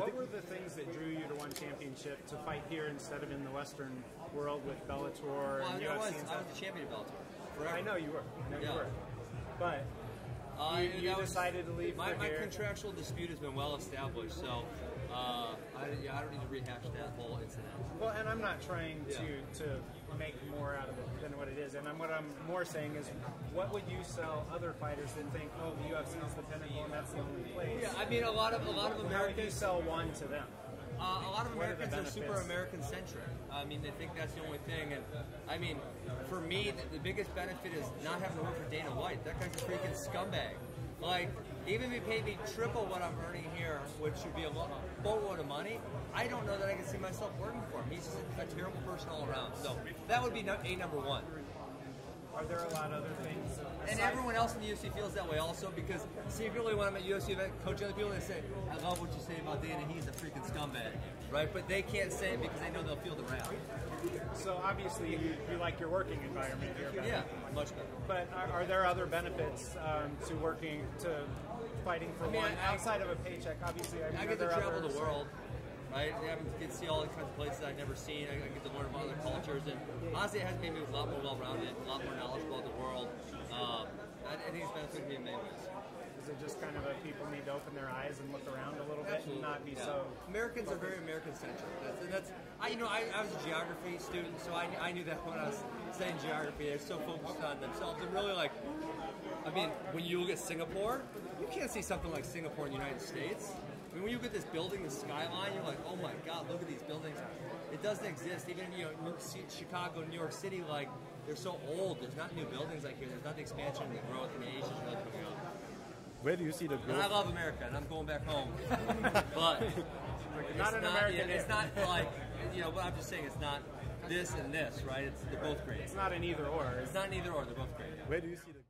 What were the things that drew you to one championship to fight here instead of in the Western world with Bellator Well, and I UFC was, and I was the champion of Bellator. Forever. I know you were. I know you Yeah. were. But Uh, You- you that was- decided to leave My, for my here. contractual dispute has been well established, so uh, I, yeah, I don't need to rehash that whole incident. Well, and I'm not trying to to make more out of it than what it is. And I'm, what I'm more saying is, what would you sell other fighters that think, oh, the UFC is the pinnacle and that's the only place? Yeah, I mean, a lot of a lot of How would you Americans, sell one to them? uh, a lot of What are Americans are super? American centric. I mean, they think that's the only thing. And I mean, for me, the, the biggest benefit is not having to work for Dana White. That guy's a freaking scumbag. Like, even if he paid me triple what I'm earning here, which would be a lo- a boatload of money, I don't know that I can see myself working for him. He's just a, a terrible person all around. So that would be no- a number one. Are there a lot of other things? And everyone else in the UFC feels that way also because secretly when I'm at UFC event coaching other people, they say, I love what you say about Dana, he's a freaking scumbag. Right? But they can't say it because they know they'll feel the wrath. Obviously, you, you like your working environment here. better. Yeah, much better. But are, are there other benefits um, to working to fighting for mean, one I- outside of a paycheck? Obviously, I, mean, I get to travel others? the world, right? I get to see all the kinds of places I've never seen. I, I get to learn about other cultures, and honestly, it has made me a lot more well-rounded, a lot more knowledgeable about the world. Um, I, I think it's benefited me in many ways. Is it just kind of a people need to open their eyes and look around a little bit and not be Yeah. so? Americans are very American centric. That's, and that's I you know I, I was a geography student, so I, I knew that when I was studying geography, they're so focused on themselves and really like. I mean, when you look at Singapore, you can't see something like Singapore in the United States. I mean, when you look at this building, the skyline, you're like, oh my god, look at these buildings. It doesn't exist. Even you know, Chicago, New York City, like they're so old. There's not new buildings like here. There's not the expansion and the growth in Asia is really coming up. Where do you see the And I love America, and I'm going back home. but it's Not an American it's not like you know. But I'm just saying, it's not this and this, right? It's they're both great. It's not an either or. It's not an either or. They're both great. Where do you see the